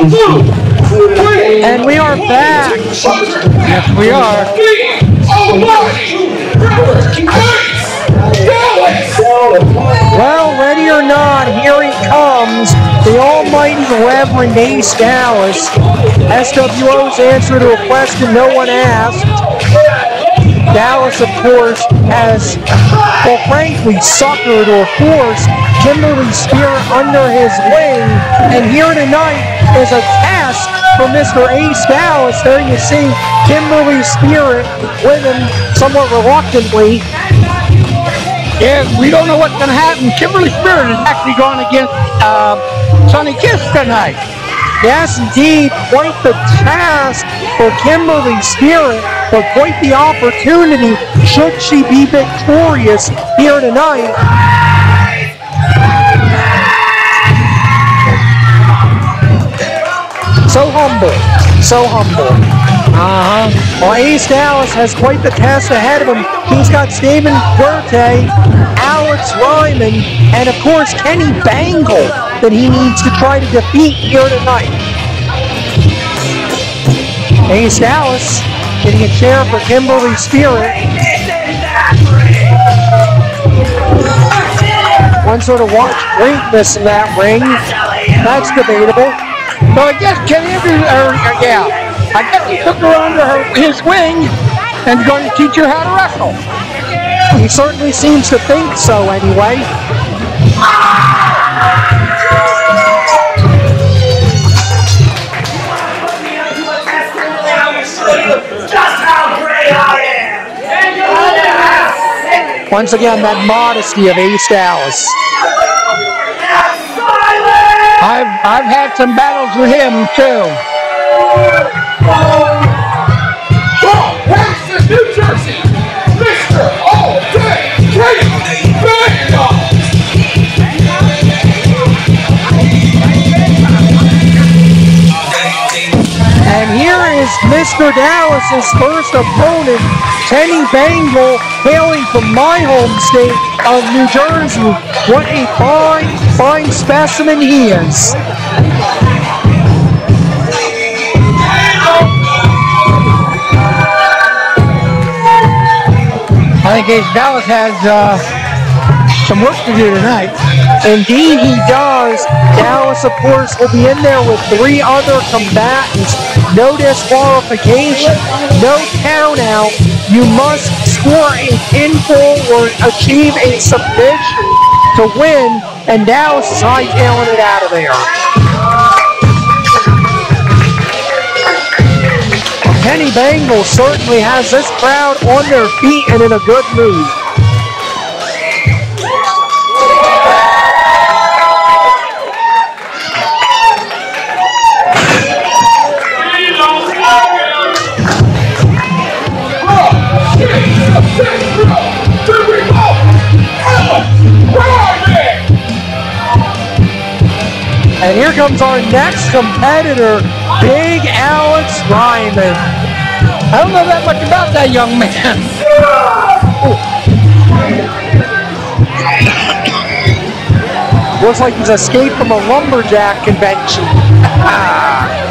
And we are back. Yes, we are. Well, ready or not, here he comes, the almighty Reverend Ace Dallas. SWO's answer to a question no one asked. Dallas, of course, has, well, frankly, suckered or forced Kimberly Spirit under his wing. And here tonight is a test for Mr. Ace Dallas. There you see Kimberly Spirit with him somewhat reluctantly. Yeah, we don't know what's going to happen. Kimberly Spirit is actually going against uh, Sonny Kiss tonight. Yes, indeed, quite the task for Kimberly Spirit, but quite the opportunity should she be victorious here tonight. So humble, so humble. Uh-huh. Well, Ace Dallas has quite the task ahead of him. He's got Steven Fuerte, Alex Ryman, and of course Kenny Bengal that he needs to try to defeat here tonight. Ace Dallas getting a chair for Kimberly Spirit. One sort of watch greatness in that ring. That's debatable. So I guess Kenny, or, yeah, I guess he took her under her, his wing and going to teach her how to wrestle. He certainly seems to think so anyway. Just how great I am! Once again, that modesty of Ace Dallas. I've I've had some battles with him too. Mr. Dallas's first opponent, Kenny Bengal, hailing from my home state of New Jersey. What a fine, fine specimen he is. I think Ace Dallas has uh, some work to do tonight. Indeed, he does. Dallas, of course, will be in there with three other combatants. No disqualification, no count out. You must score a pinfall or achieve a submission to win, and Dallas is hightailing it out of there. Kenny Bengal certainly has this crowd on their feet and in a good mood. Here comes our next competitor, Big Alex Ryman. I don't know that much about that young man. Looks like he's escaped from a lumberjack convention.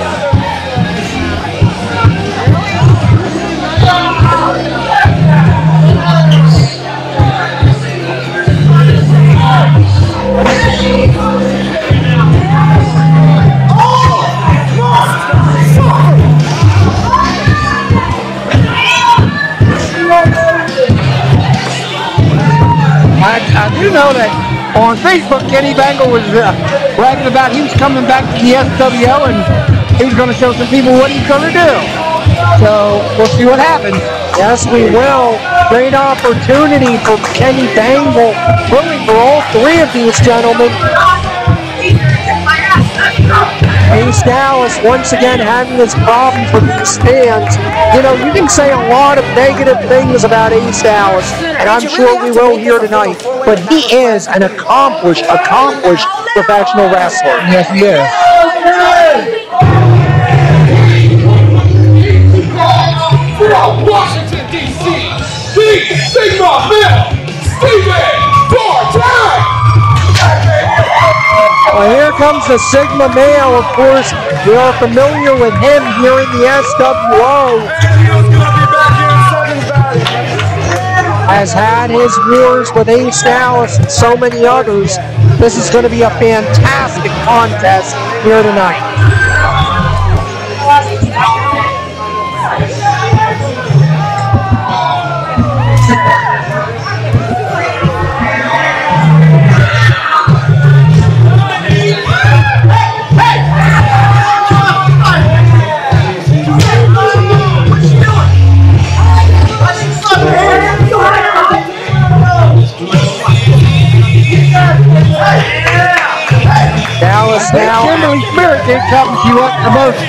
know that on Facebook, Kenny Bengal was uh, bragging about he was coming back to the SWO and he was going to show some people what he's going to do. So we'll see what happens. Yes, we will. Great opportunity for Kenny Bengal, really for all three of these gentlemen. Ace Dallas once again having this problem for these fans. You know, you can say a lot of negative things about Ace Dallas, and I'm sure we will here tonight, but he is an accomplished, accomplished professional wrestler. Yes, he is. From Washington, D.C., the Sigma male, Steven Well, here comes the Sigma male, of course. We are familiar with him here in the SWO. Has had his wars with Ace Dallas and so many others. This is going to be a fantastic contest here tonight. To what the most.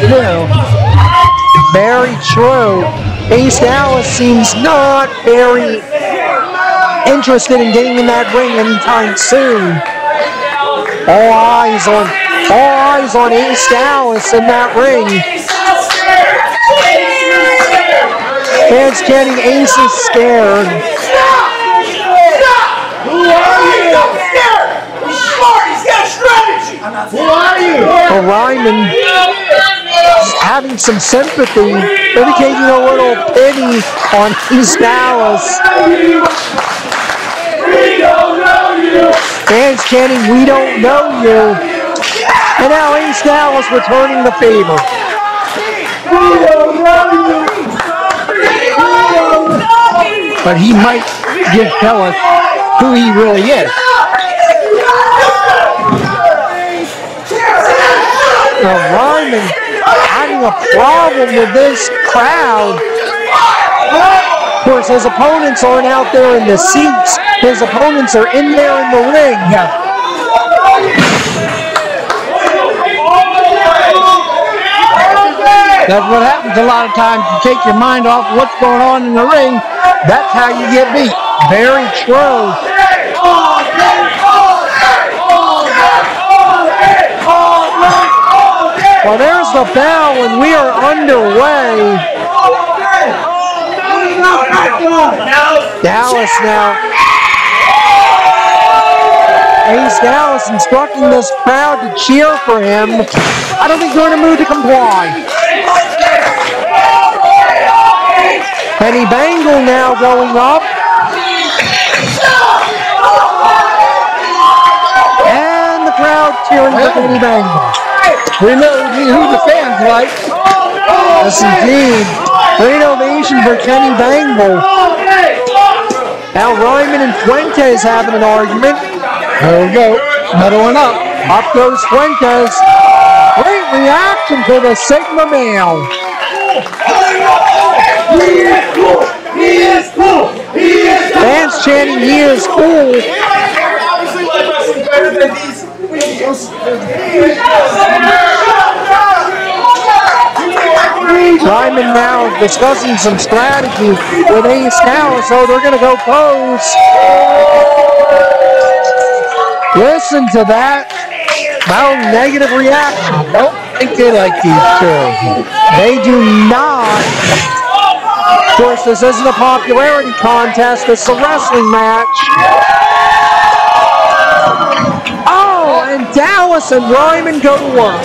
Very true. Ace Dallas seems not very interested in getting in that ring anytime soon. All eyes on all eyes on Ace Dallas in that ring. Fans getting Ace is scared. Who are you? He's smart. He's got a strategy. Are having some sympathy, indicating a little pity on Ace Dallas. Fans chanting, we don't know you. And now Ace Dallas returning the favor. But he might just tell us who he really is. Now Ryman having a problem with this crowd. Of course, his opponents aren't out there in the seats. His opponents are in there in the ring. That's what happens a lot of times. You take your mind off what's going on in the ring. That's how you get beat. Very true. Well, there's the bell, and we are underway. Dallas now. Ace Dallas instructing this crowd to cheer for him. I don't think they're in a mood to comply. Penny Bengal now going up. And the crowd cheering for Penny Bengal. We know who the fans like. Yes, indeed. Great ovation for Kenny Bengal. Now Ryman and Fuerte having an argument. There we go. Another one up. Up goes Fuerte. Great reaction to the Sigma male. He is cool. He is cool. He is Fans chanting he is cool. obviously like wrestling better than these Ryman now discussing some strategy with Ace Dallas, so they're going to go pose. Listen to that. Well, negative reaction. Don't think they like these two. They do not. Of course, this isn't a popularity contest. It's a wrestling match. And Dallas and Ryman go to work.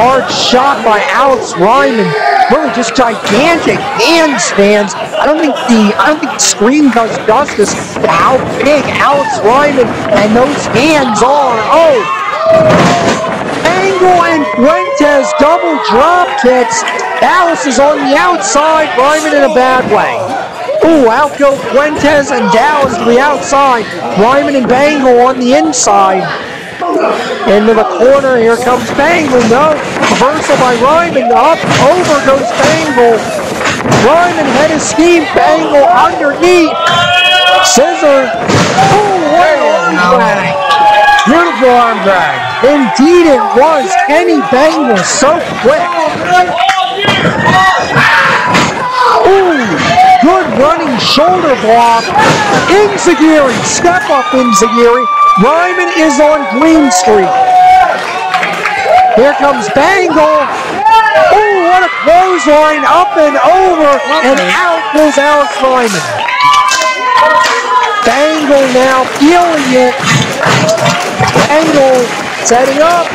Hard shot by Alex Ryman. Really just gigantic handstands. I don't think the I don't think the screen does justice to how big Alex Ryman and those hands are. Oh, Angle and Fuerte double drop kicks. Dallas is on the outside, Ryman in a bad way. Ooh, out go Fuerte and Dallas to the outside. Ryman and Bengal on the inside. Into the corner, here comes Bengal. No, reversal by Ryman. Up, over goes Bengal. Ryman head of steam, Bengal underneath. Scissor. Ooh, what an arm drag. Beautiful arm drag. Indeed it was. Kenny Bengal so quick. Ooh, good running shoulder block. Enzuigiri, step up Enzuigiri. Ryman is on Green Street. Here comes Bengal. Oh, what a clothesline. Up and over and out goes Alex Ryman. Bengal now feeling it. Bengal Setting up.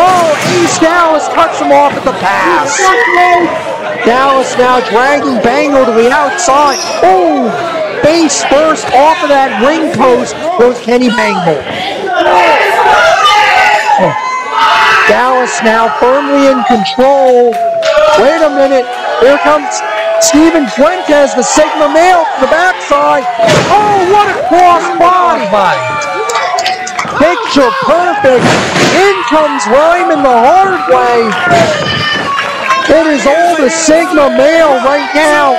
Oh, Ace Dallas cuts him off at the pass. Dallas now dragging Bengal to the outside. Oh, base first off of that ring post goes Kenny Bengal. Dallas now firmly in control. Wait a minute. Here comes Steven Fuerte, the Sigma male the backside. Oh, what a cross body. Picture perfect. In comes Ryman the hard way. It is all the Sigma male right now.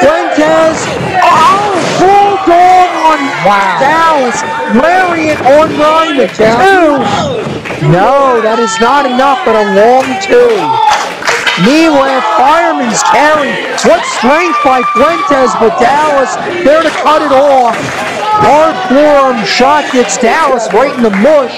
Fuerte. Oh, bulldog on Wow. Dallas. Lariat on Ryman. Two. No, that is not enough, but a long two. Left, fireman's carry. What strength by Fuerte, but Dallas there to cut it off. Hard forearm shot gets Dallas right in the mush.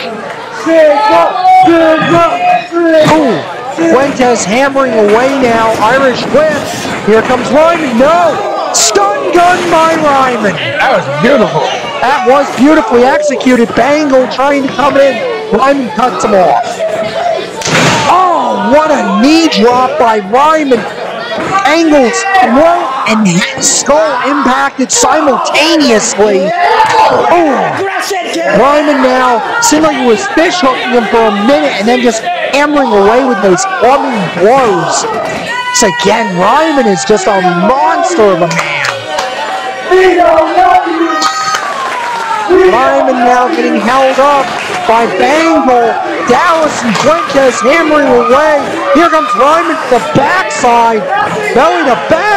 Ooh, Fuerte hammering away now. Irish whip. Here comes Ryman. No! Stun gun by Ryman. That was beautiful. That was beautifully executed. Bengal trying to come in. Ryman cuts him off. Oh, what a knee drop by Ryman. Angles, throat, and skull impacted simultaneously. Oh, Ryman now seemed like he was fish hooking him for a minute and then just hammering away with those plumbing blows. So again, Ryman is just a monster of a man. Ryman now getting held up by Bengal. Dallas and Fuerte hammering away. Here comes Ryman to the backside. Belly to back.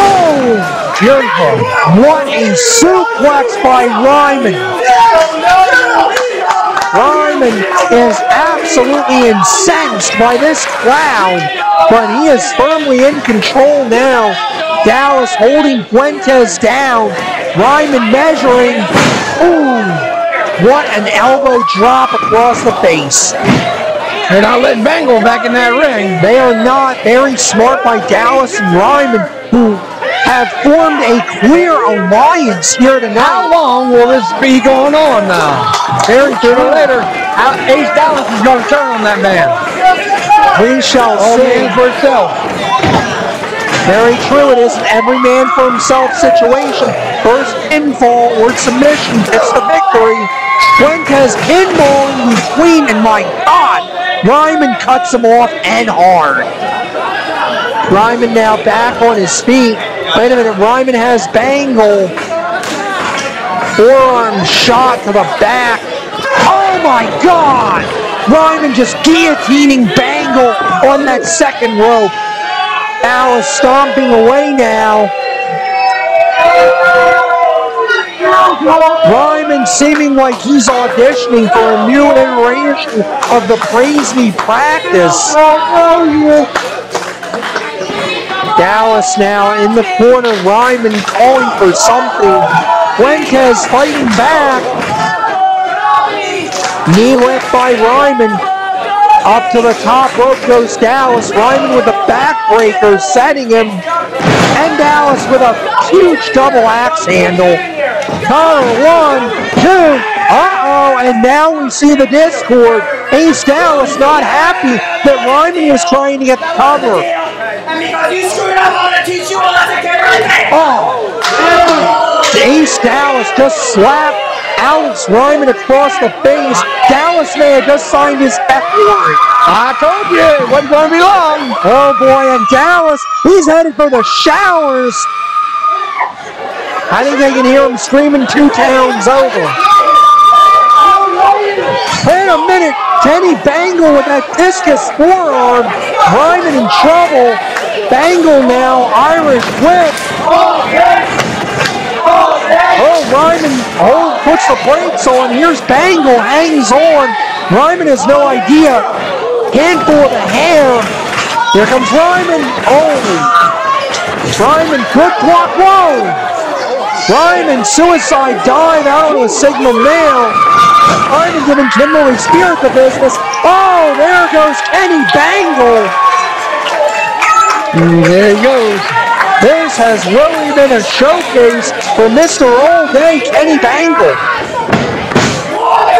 Oh, beautiful. What a suplex by Ryman. Ryman is absolutely incensed by this crowd, but he is firmly in control now. Dallas holding Fuerte down. Ryman measuring. Ooh, what an elbow drop across the face. They're not letting Bengal back in that ring. They are not very smart by Dallas and Ryman, who have formed a clear alliance here tonight. How long will this be going on now? Very Sooner or later, Ace Dallas is going to turn on that man. We shall All see. for itself. Very true. It is an every man for himself situation. First pinfall or submission gets the victory. Fuerte pinballing between, and my God, Ryman cuts him off and hard. Ryman now back on his feet. Wait a minute, Ryman has Bengal. Forearm shot to the back. Oh my God! Ryman just guillotining Bengal on that second rope. Dallas stomping away now. Ryman seeming like he's auditioning for a new iteration of the Praise Me practice. Dallas now in the corner, Ryman calling for something. Fuerte fighting back. Knee lift by Ryman. Up to the top rope goes Dallas. Ryman with a backbreaker setting him. And Dallas with a huge double axe handle. Cover one, two, uh-oh, and now we see the discord. Ace Dallas not happy that Ryman was trying to get the cover. And because you screwed up, I'm gonna teach you a lesson, kid, right there. Oh, Ace Dallas just slapped Alex Ryman across the face. Dallas may have just signed his death warrant. I told you it wasn't going to be long. Oh boy, and Dallas, he's headed for the showers. I think they can hear him screaming two towns over. Wait a minute, Kenny Bengal with that discus forearm. Ryman in trouble. Bengal now, Irish whip. Oh, Ryman oh, puts the brakes on. Here's Bengal, hangs on. Ryman has no idea. Handful of the hair. Here comes Ryman. Oh, Ryman, good block. Whoa! Ryman, suicide dive out of a Sigma male. Ryman giving Kimberly Spirit the business. Oh, there goes Kenny Bengal. There he goes. This has really been a showcase for Mr. All Day Kenny Bengal.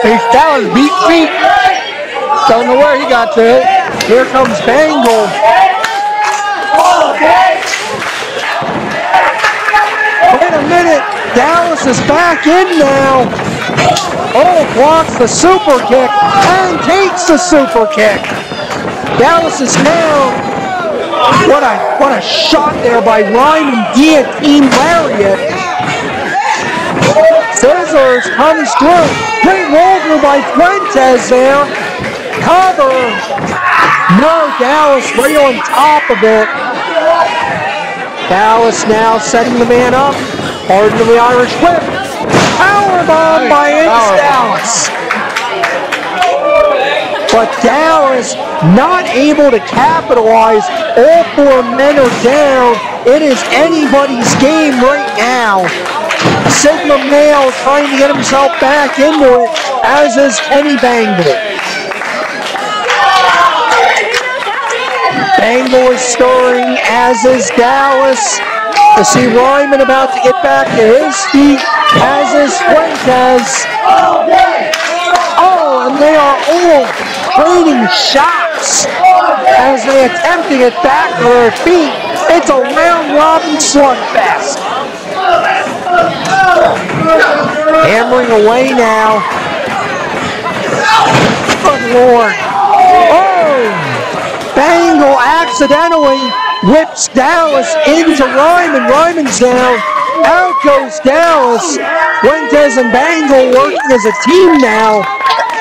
Ace Dallas beat feet. Don't know where he got to. Here comes Bengal. Wait a minute. Dallas is back in now. Oh, blocks the super kick and takes the super kick. Dallas is now. What a what a shot there by Ryman Guillotine Lariat. Scissors comes through. Great roll through by Fuerte there. Cover. No, Dallas right on top of it. Dallas now setting the man up. Pardon the Irish whip. Powerbomb by Ace Dallas. But Dallas not able to capitalize. All four men are down. It is anybody's game right now. Sigma Male trying to get himself back into it, as is Kenny Bengal. Bengal is stirring, as is Dallas. To see Ryman about to get back to his feet, as is Fuerte. Oh, and they are all trading shots as they attempt to get back to their feet. It's a round robin slugfest. Hammering away now. Good Lord. Oh! Bengal accidentally whips Dallas into Ryman. Ryman's down. Out goes Dallas. Fuerte and Bengal working as a team now.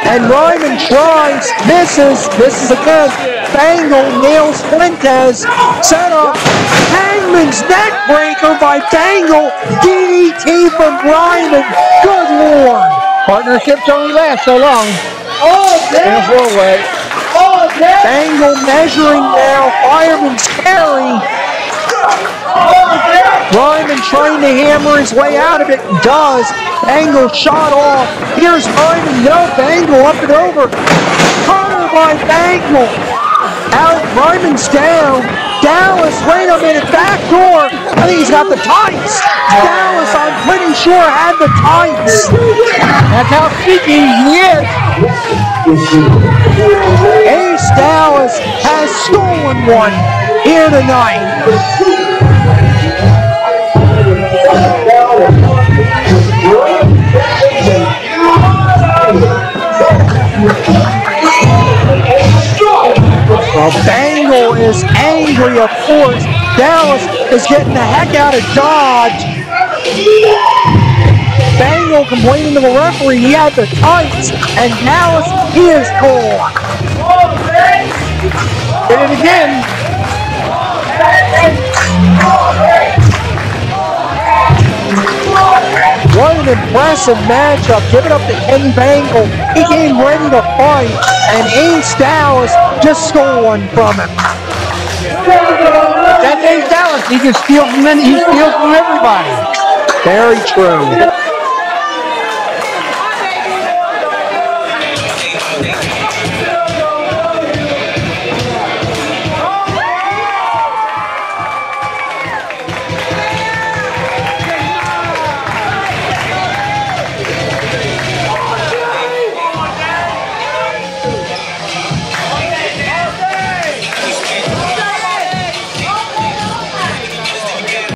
And Ryman tries, misses, misses again. Bengal nails Fuerte. Set up. Hangman's neck breaker by Bengal. DDT from Ryman. Good lord. Partnerships only last so long oh, in a four-way. Oh, Bengal measuring now. Fireman's carry. Trying to hammer his way out of it. Does. Angle shot off. Here's Ryman. No, Bengal up and over. Cutter by Bengal. Out. Ryman's down. Dallas, wait a minute. Back door. I think he's got the tights. Dallas, I'm pretty sure, had the tights. That's how sneaky he is. Ace Dallas has stolen one here tonight. Angry, of course. Dallas is getting the heck out of Dodge. Bengal complaining to the referee he had the tights, and Dallas is gone. Did it again. What an impressive matchup. Give it up to Kenny Bengal. He came ready to fight, and Ace Dallas just stole one from him. That's Ace Dallas. He can steal from any, he steals from everybody. Very true.